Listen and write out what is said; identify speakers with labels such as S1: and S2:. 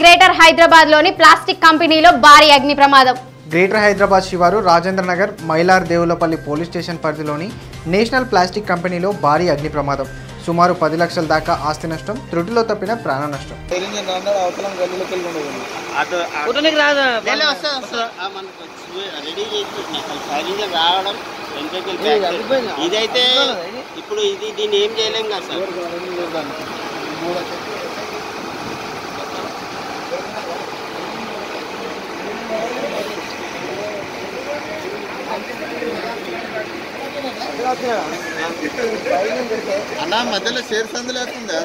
S1: Greater హైదరాబాద్లోని plastic కంపెనీలో భారీ అగ్ని ప్రమాదం.
S2: గ్రేటర్ హైదరాబాద్ శివారు రాజేంద్ర నగర్ మైలార్ దేవులపల్లి పోలీస్ స్టేషన్ పరిధిలోని నేషనల్ ప్లాస్టిక్ కంపెనీలో భారీ అగ్ని ప్రమాదం. సుమారు పది లక్షల దాకా ఆస్తి నష్టం త్రుటిలో తప్పిన ప్రాణ నష్టం.
S3: ఇదైతే ఇప్పుడు ఇది దీన్ని ఏం చేయలేం కదా సార్.
S4: అన్న మధ్యలో షేర్ సందులు వేస్తుందా